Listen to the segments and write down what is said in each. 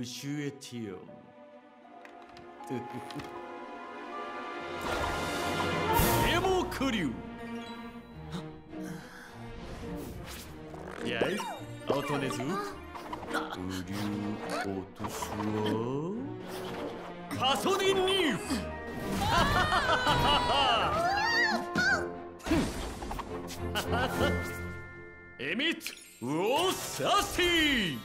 usuetium. Demo Kuryu! Yay, out on his hoop. Kuryu Otoshua. Pasodin Nif! Ha ha ha ha ha! Emit Uosasi!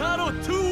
Mikado 2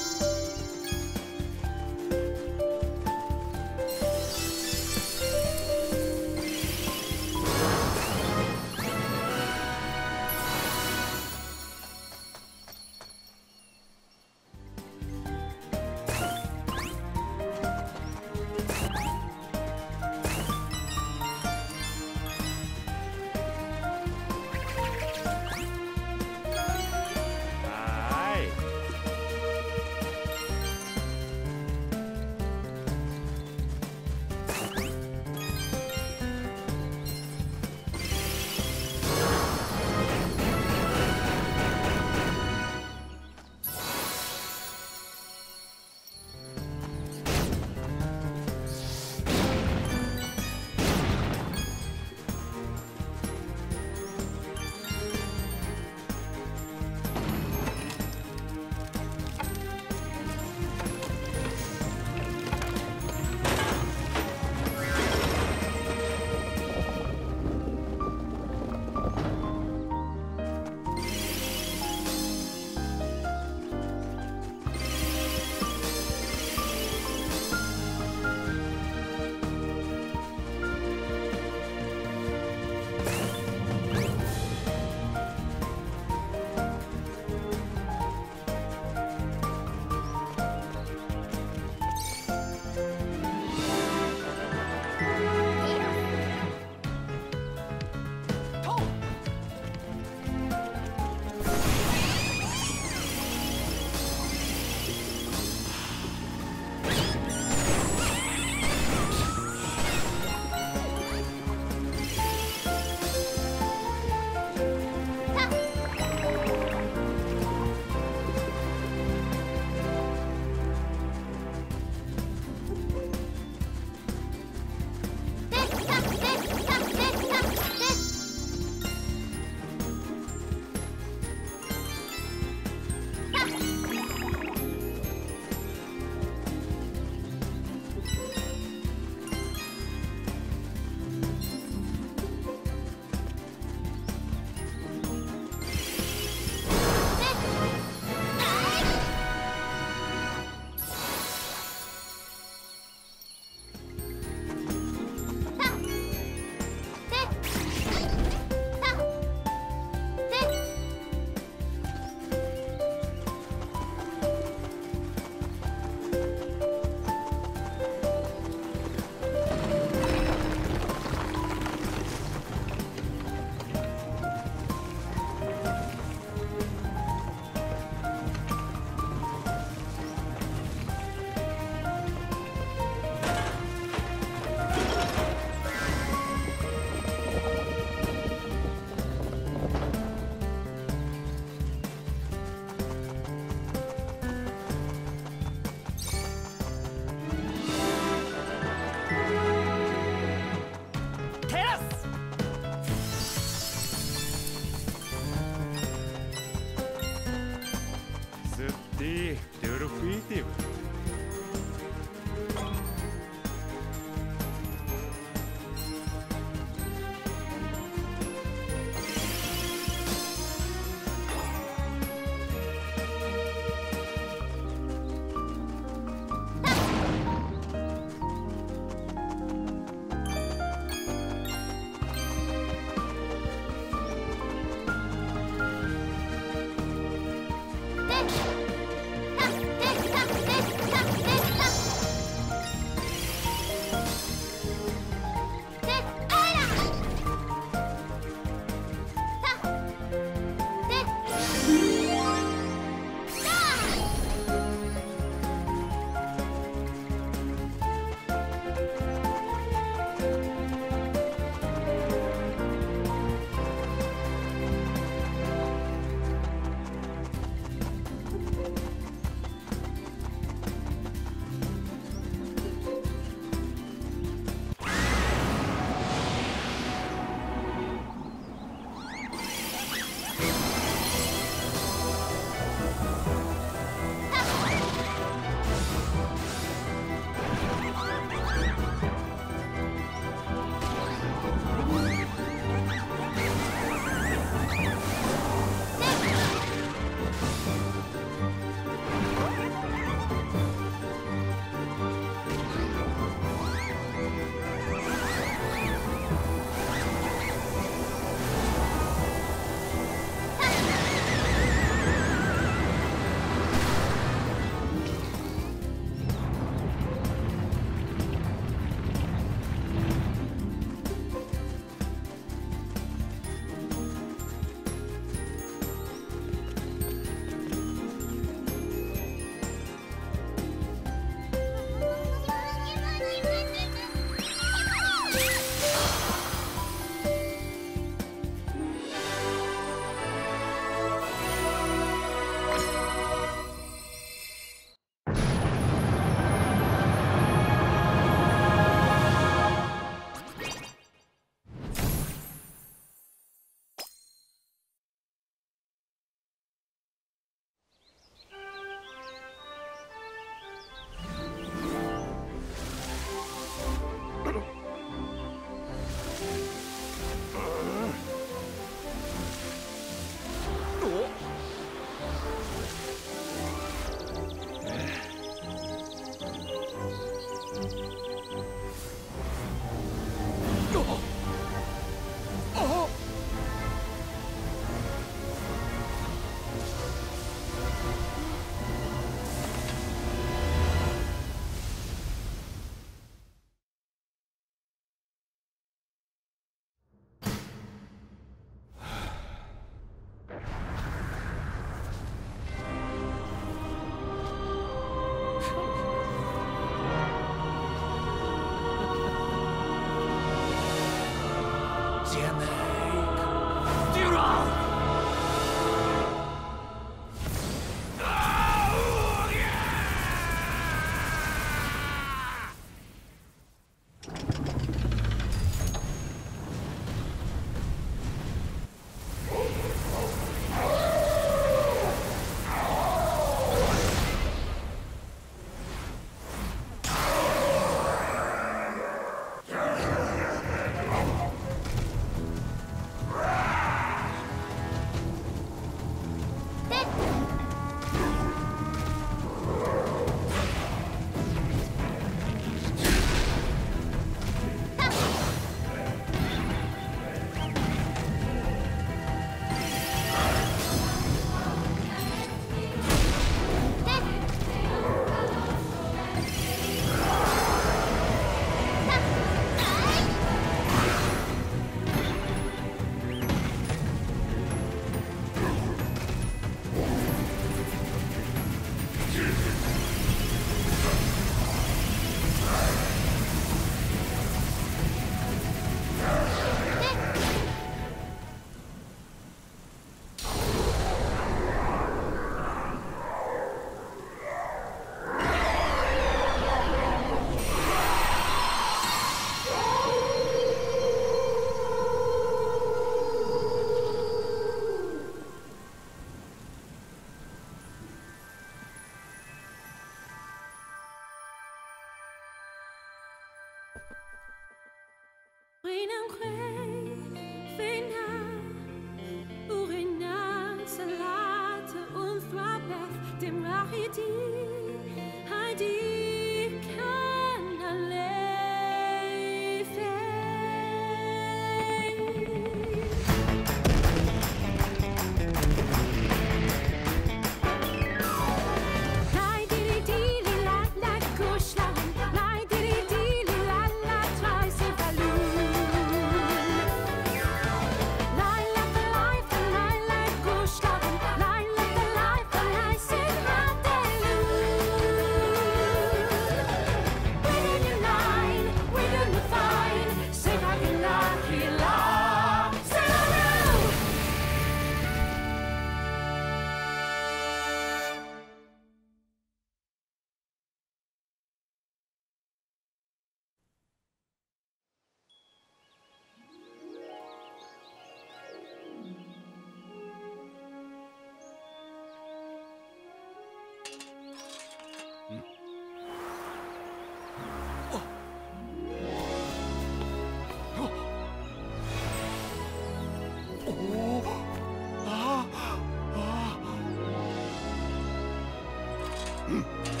Hmm.